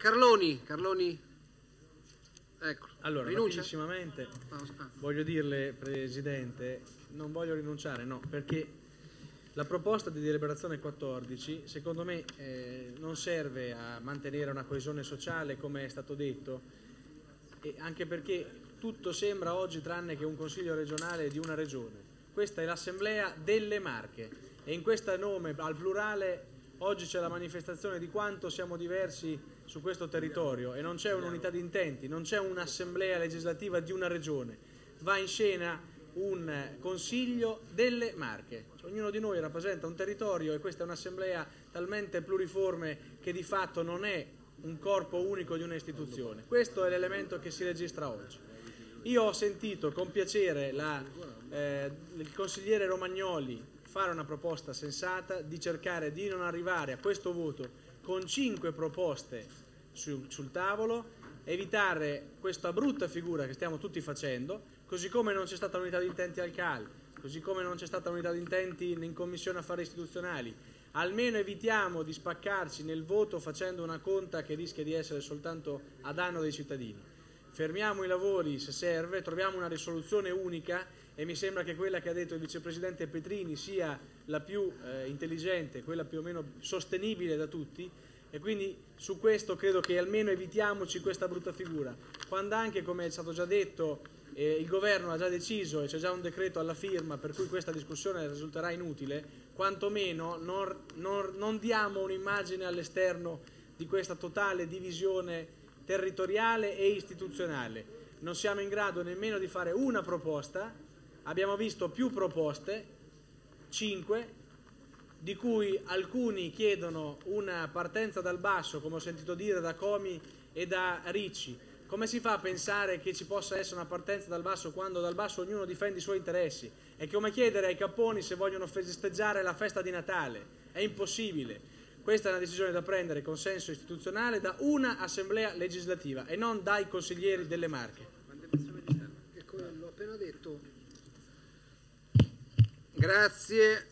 Carloni, Carloni, ecco, Allora, rinuncia? voglio dirle, Presidente, non voglio rinunciare, no, perché la proposta di deliberazione 14, secondo me, eh, non serve a mantenere una coesione sociale, come è stato detto, e anche perché tutto sembra oggi tranne che un consiglio regionale di una regione. Questa è l'assemblea delle Marche e in questo nome al plurale oggi c'è la manifestazione di quanto siamo diversi su questo territorio e non c'è un'unità di intenti, non c'è un'assemblea legislativa di una regione. Va in scena un consiglio delle Marche. Ognuno di noi rappresenta un territorio e questa è un'assemblea talmente pluriforme che di fatto non è un corpo unico di un'istituzione. Questo è l'elemento che si registra oggi. Io ho sentito con piacere la, eh, il consigliere Romagnoli fare una proposta sensata di cercare di non arrivare a questo voto con cinque proposte sul, sul tavolo, evitare questa brutta figura che stiamo tutti facendo, così come non c'è stata unità di intenti al CAL, così come non c'è stata unità di intenti in Commissione Affari Istituzionali. Almeno evitiamo di spaccarci nel voto facendo una conta che rischia di essere soltanto a danno dei cittadini. Fermiamo i lavori se serve, troviamo una risoluzione unica e mi sembra che quella che ha detto il vicepresidente Petrini sia la più eh, intelligente, quella più o meno sostenibile da tutti e quindi su questo credo che almeno evitiamoci questa brutta figura. Quando anche, come è stato già detto, eh, il governo ha già deciso e c'è già un decreto alla firma per cui questa discussione risulterà inutile, quantomeno non, non, non diamo un'immagine all'esterno di questa totale divisione territoriale e istituzionale. Non siamo in grado nemmeno di fare una proposta, abbiamo visto più proposte, cinque, di cui alcuni chiedono una partenza dal basso, come ho sentito dire da Comi e da Ricci. Come si fa a pensare che ci possa essere una partenza dal basso quando dal basso ognuno difende i suoi interessi? È come chiedere ai capponi se vogliono festeggiare la festa di Natale. È impossibile. Questa è una decisione da prendere con senso istituzionale da una assemblea legislativa e non dai consiglieri delle Marche. Ecco, l'ho appena detto. Grazie.